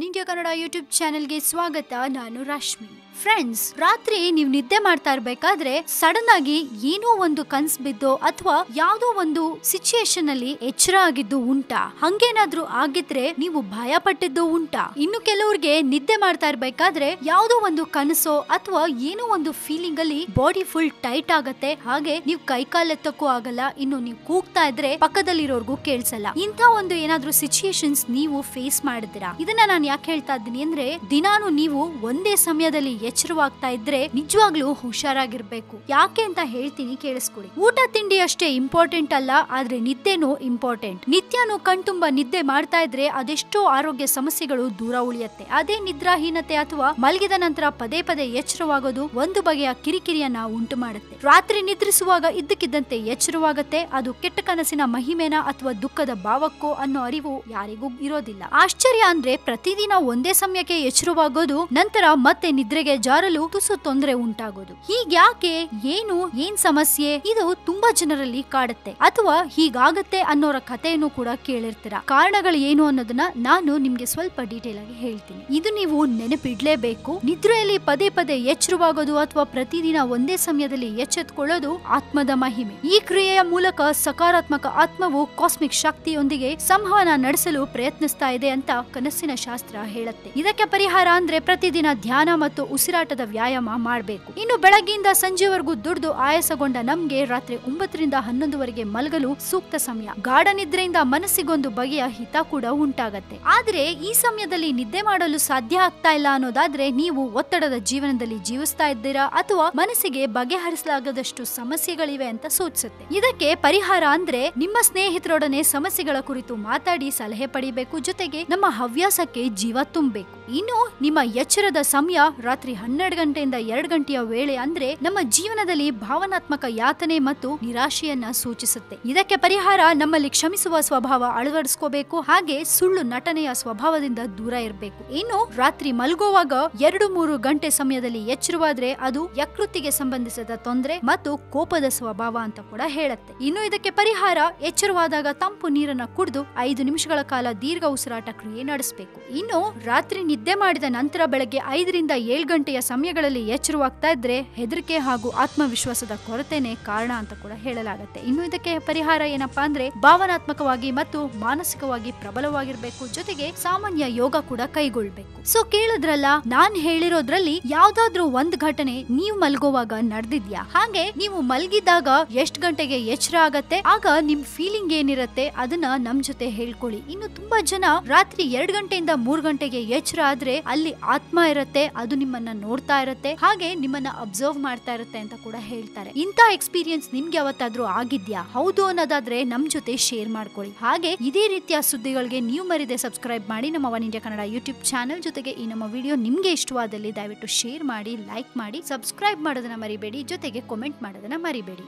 One India Kannada YouTube ಚಾನೆಲ್ಗೆ ಸ್ವಾಗತ, ನಾನು ರಶ್ಮಿ. ಫ್ರೆಂಡ್ಸ್ ರಾತ್ರಿ ನೀವು ನಿದ್ದೆ ಮಾಡ್ತಾ ಇರ್ಬೇಕಾದ್ರೆ ಸಡನ್ ಆಗಿ ಏನೋ ಒಂದು ಕನ್ಸ್ ಬಿದ್ದೋ ಅಥವಾ ಯಾವ್ದೋ ಒಂದು ಸಿಚುಯೇಷನ್ ಅಲ್ಲಿ ಎಚ್ಚರ ಆಗಿದ್ದು ಉಂಟಾ. ಹಂಗೇನಾದ್ರೂ ಆಗಿದ್ರೆ ನೀವು ಭಯ ಪಟ್ಟಿದ್ದು ಉಂಟಾ. ಇನ್ನು ಕೆಲವ್ರಿಗೆ ನಿದ್ದೆ ಮಾಡ್ತಾ ಇರ್ಬೇಕಾದ್ರೆ ಯಾವ್ದೋ ಒಂದು ಕನಸೋ ಅಥವಾ ಏನೋ ಒಂದು ಫೀಲಿಂಗ್ ಅಲ್ಲಿ ಬಾಡಿ ಫುಲ್ ಟೈಟ್ ಆಗತ್ತೆ. ಹಾಗೆ ನೀವು ಕೈ ಕಾಲು ಎತ್ತಕ್ಕೂ ಆಗಲ್ಲ, ಇನ್ನು ನೀವು ಕೂಗ್ತಾ ಇದ್ರೆ ಪಕ್ಕದಲ್ಲಿರೋರ್ಗೂ ಕೇಳಿಸಲ್ಲ. ಇಂಥ ಒಂದು ಏನಾದ್ರೂ ಸಿಚುಯೇಷನ್ಸ್ ನೀವು ಫೇಸ್ ಮಾಡಿದಿರಾ ಇದನ್ನ ನಾನು ಯಾಕೆ ಹೇಳ್ತಾ ಇದ್ದೀನಿ ಅಂದ್ರೆ ದಿನಾನು ನೀವು ಒಂದೇ ಸಮಯದಲ್ಲಿ ಎಚ್ಚರವಾಗ್ತಾ ಇದ್ರೆ ನಿಜವಾಗ್ಲೂ ಹುಷಾರಾಗಿರ್ಬೇಕು. ಯಾಕೆ ಅಂತ ಹೇಳ್ತೀನಿ ಕೇಳಿಸ್ಕೊಡಿ. ಊಟ ತಿಂಡಿ ಅಷ್ಟೇ ಇಂಪಾರ್ಟೆಂಟ್ ಅಲ್ಲ, ಆದ್ರೆ ನಿದ್ದೆನೂ ಇಂಪಾರ್ಟೆಂಟ್ ನಿತ್ಯನೂ ಕಣ್ತುಂಬ ನಿದ್ದೆ ಮಾಡ್ತಾ ಇದ್ರೆ ಅದೆಷ್ಟೋ ಆರೋಗ್ಯ ಸಮಸ್ಯೆಗಳು ದೂರ ಉಳಿಯತ್ತೆ. ಅದೇ ನಿದ್ರಾಹೀನತೆ ಅಥವಾ ಮಲಗಿದ ನಂತರ ಪದೇ ಪದೇ ಎಚ್ಚರವಾಗೋದು ಒಂದು ಬಗೆಯ ಕಿರಿಕಿರಿಯನ್ನ ಉಂಟು ಮಾಡುತ್ತೆ. ರಾತ್ರಿ ನಿದ್ರಿಸುವಾಗ ಇದ್ದಕ್ಕಿದ್ದಂತೆ ಎಚ್ಚರವಾಗತ್ತೆ. ಅದು ಕೆಟ್ಟ ಕನಸಿನ ಮಹಿಮೆನ ಅಥವಾ ದುಃಖದ ಭಾವಕ್ಕೋ ಅನ್ನೋ ಅರಿವು ಯಾರಿಗೂ ಇರೋದಿಲ್ಲ. ಆಶ್ಚರ್ಯ ಅಂದ್ರೆ ಪ್ರತಿದಿನ ಒಂದೇ ಸಮಯಕ್ಕೆ ಎಚ್ಚರವಾಗೋದು, ನಂತರ ಮತ್ತೆ ನಿದ್ರೆಗೆ ಜಾರಲು ತುಸು ತೊಂದರೆ ಉಂಟಾಗೋದು. ಹೀಗ್ಯಾಕೆ? ಏನು? ಏನ್ ಸಮಸ್ಯೆ? ಇದು ತುಂಬಾ ಜನರಲ್ಲಿ ಕಾಡುತ್ತೆ. ಅಥವಾ ಹೀಗಾಗತ್ತೆ ಅನ್ನೋರ ಕಥೆಯನ್ನು ಕೂಡ ಕೇಳಿರ್ತೀರ. ಕಾರಣಗಳು ಏನು ಅನ್ನೋದನ್ನ ನಾನು ನಿಮ್ಗೆ ಸ್ವಲ್ಪ ಡೀಟೇಲ್ ಆಗಿ ಹೇಳ್ತೀನಿ. ಇದು ನೀವು ನೆನಪಿಡ್ಲೇಬೇಕು. ನಿದ್ರೆಯಲ್ಲಿ ಪದೇ ಪದೇ ಎಚ್ಚರವಾಗೋದು ಅಥವಾ ಪ್ರತಿದಿನ ಒಂದೇ ಸಮಯದಲ್ಲಿ ಎಚ್ಚೆತ್ಕೊಳ್ಳೋದು ಆತ್ಮದ ಮಹಿಮೆ. ಈ ಕ್ರಿಯೆಯ ಮೂಲಕ ಸಕಾರಾತ್ಮಕ ಆತ್ಮವು ಕಾಸ್ಮಿಕ್ ಶಕ್ತಿಯೊಂದಿಗೆ ಸಂವಹನ ನಡೆಸಲು ಪ್ರಯತ್ನಿಸ್ತಾ ಇದೆ ಅಂತ ಕನಸಿನ ಶಾಸ್ತ್ರ ಹೇಳುತ್ತೆ. ಇದಕ್ಕೆ ಪರಿಹಾರ ಅಂದ್ರೆ ಪ್ರತಿದಿನ ಧ್ಯಾನ ಮತ್ತು ಉಸಿರಾಟದ ವ್ಯಾಯಾಮ ಮಾಡಬೇಕು. ಇನ್ನು ಬೆಳಗ್ಗೆಯಿಂದ ಸಂಜೆವರೆಗೂ ದುಡ್ದು ಆಯಾಸಗೊಂಡ ನಮ್ಗೆ ರಾತ್ರಿ ಒಂಬತ್ತರಿಂದ ಹನ್ನೊಂದುವರೆಗೆ ಮಲಗಲು ಸೂಕ್ತ ಸಮಯ. ಗಾಢ ನಿದ್ರೆಯಿಂದ ಮನಸ್ಸಿಗೊಂದು ಬಗೆಯ ಹಿತ ಕೂಡ ಉಂಟಾಗತ್ತೆ. ಆದ್ರೆ ಈ ಸಮಯದಲ್ಲಿ ನಿದ್ದೆ ಮಾಡಲು ಸಾಧ್ಯ ಆಗ್ತಾ ಇಲ್ಲ ಅನ್ನೋದಾದ್ರೆ ನೀವು ಒತ್ತಡದ ಜೀವನದಲ್ಲಿ ಜೀವಿಸ್ತಾ ಇದ್ದೀರಾ ಅಥವಾ ಮನಸ್ಸಿಗೆ ಬಗೆಹರಿಸಲಾಗದಷ್ಟು ಸಮಸ್ಯೆಗಳಿವೆ ಅಂತ ಸೂಚಿಸುತ್ತೆ. ಇದಕ್ಕೆ ಪರಿಹಾರ ಅಂದ್ರೆ ನಿಮ್ಮ ಸ್ನೇಹಿತರೊಡನೆ ಸಮಸ್ಯೆಗಳ ಕುರಿತು ಮಾತಾಡಿ ಸಲಹೆ ಪಡಿಬೇಕು. ಜೊತೆಗೆ ನಮ್ಮ ಹವ್ಯಾಸಕ್ಕೆ ಜೀವ ತುಂಬಬೇಕು. ಇನ್ನು ನಿಮ್ಮ ಎಚ್ಚರದ ಸಮಯ ರಾತ್ರಿ ಹನ್ನೆರಡು ಗಂಟೆಯಿಂದ ಎರಡು ಗಂಟೆಯ ವೇಳೆ ಅಂದ್ರೆ ನಮ್ಮ ಜೀವನದಲ್ಲಿ ಭಾವನಾತ್ಮಕ ಯಾತನೆ ಮತ್ತು ನಿರಾಶೆಯನ್ನ ಸೂಚಿಸುತ್ತೆ. ಇದಕ್ಕೆ ಪರಿಹಾರ ನಮ್ಮಲ್ಲಿ ಕ್ಷಮಿಸುವ ಸ್ವಭಾವ ಅಳವಡಿಸ್ಕೋಬೇಕು, ಹಾಗೆ ಸುಳ್ಳು ನಟನೆಯ ಸ್ವಭಾವದಿಂದ ದೂರ ಇರಬೇಕು. ಇನ್ನು ರಾತ್ರಿ ಮಲಗುವಾಗ ಎರಡು ಮೂರು ಗಂಟೆ ಸಮಯದಲ್ಲಿ ಎಚ್ಚರವಾದ್ರೆ ಅದು ಯಕೃತ್ತಿಗೆ ಸಂಬಂಧಿಸಿದ ತೊಂದರೆ ಮತ್ತು ಕೋಪದ ಸ್ವಭಾವ ಅಂತ ಕೂಡ ಹೇಳುತ್ತೆ. ಇನ್ನು ಇದಕ್ಕೆ ಪರಿಹಾರ ಎಚ್ಚರವಾದಾಗ ತಂಪು ನೀರನ್ನ ಕುಡಿದು ಐದು ನಿಮಿಷಗಳ ಕಾಲ ದೀರ್ಘ ಉಸಿರಾಟ ಕ್ರಿಯೆ ನಡೆಸಬೇಕು. ಇನ್ನು ರಾತ್ರಿ ನಿದ್ದೆ ಮಾಡಿದ ನಂತರ ಬೆಳಗ್ಗೆ ಐದರಿಂದ ಏಳು ಗಂಟೆಯ ಸಮಯಗಳಲ್ಲಿ ಎಚ್ಚರವಾಗ್ತಾ ಇದ್ರೆ ಹೆದರಿಕೆ ಹಾಗೂ ಆತ್ಮವಿಶ್ವಾಸದ ಕೊರತೆನೆ ಕಾರಣ ಅಂತ ಕೂಡ ಹೇಳಲಾಗುತ್ತೆ. ಇನ್ನು ಇದಕ್ಕೆ ಪರಿಹಾರ ಏನಪ್ಪಾ ಅಂದ್ರೆ ಭಾವನಾತ್ಮಕವಾಗಿ ಮತ್ತು ಮಾನಸಿಕವಾಗಿ ಪ್ರಬಲವಾಗಿರಬೇಕು. ಜೊತೆಗೆ ಸಾಮಾನ್ಯ ಯೋಗ ಕೂಡ ಕೈಗೊಳ್ಬೇಕು ಸೊ ಕೇಳಿದ್ರಲ್ಲ, ನಾನ್ ಹೇಳಿರೋದ್ರಲ್ಲಿ ಯಾವ್ದಾದ್ರೂ ಒಂದ್ ಘಟನೆ ನೀವು ಮಲ್ಗೋವಾಗ ನಡೆದಿದ್ಯಾ? ಹಾಗೆ ನೀವು ಮಲ್ಗಿದಾಗ ಎಷ್ಟ್ ಗಂಟೆಗೆ ಎಚ್ಚರ ಆಗತ್ತೆ? ಆಗ ನಿಮ್ ಫೀಲಿಂಗ್ ಏನಿರತ್ತೆ? ಅದನ್ನ ನಮ್ ಜೊತೆ ಹೇಳ್ಕೊಳ್ಳಿ. ಇನ್ನು ತುಂಬಾ ಜನ ರಾತ್ರಿ ಎರಡ್ ಗಂಟೆಯಿಂದ ಮೂರ್ ಗಂಟೆಗೆ ಎಚ್ಚರ ಆದ್ರೆ ಅಲ್ಲಿ ಆತ್ಮ ಇರತ್ತೆ, ಅದು ನಿಮ್ಮನ್ನ ನೋಡ್ತಾ ಇರತ್ತೆ, ಹಾಗೆ ನಿಮ್ಮನ್ನ ಅಬ್ಸರ್ವ್ ಮಾಡ್ತಾ ಇರತ್ತೆ ಅಂತ ಕೂಡ ಹೇಳ್ತಾರೆ. ಇಂಥ ಎಕ್ಸ್ಪೀರಿಯನ್ಸ್ ನಿಮ್ಗೆ ಯಾವತ್ತಾದ್ರೂ ಆಗಿದ್ಯಾ? ಹೌದು ಅನ್ನೋದಾದ್ರೆ ನಮ್ ಜೊತೆ ಶೇರ್ ಮಾಡ್ಕೊಳ್ಳಿ. ಹಾಗೆ ಇದೇ ರೀತಿಯ ಸುದ್ದಿಗಳಿಗೆ ನೀವು ಮರಿದೆ ಸಬ್ಸ್ಕ್ರೈಬ್ ಮಾಡಿ ನಮ್ಮ one India Kannada YouTube channel ಜೊತೆಗೆ ಈ ನಮ್ಮ ವಿಡಿಯೋ ನಿಮ್ಗೆ ಇಷ್ಟವಾದಲ್ಲಿ ದಯವಿಟ್ಟು ಶೇರ್ ಮಾಡಿ ಲೈಕ್ ಮಾಡಿ ಸಬ್ಸ್ಕ್ರೈಬ್ ಮಾಡೋದನ್ನ ಮರಿಬೇಡಿ. ಜೊತೆಗೆ ಕಾಮೆಂಟ್ ಮಾಡೋದನ್ನ ಮರಿಬೇಡಿ.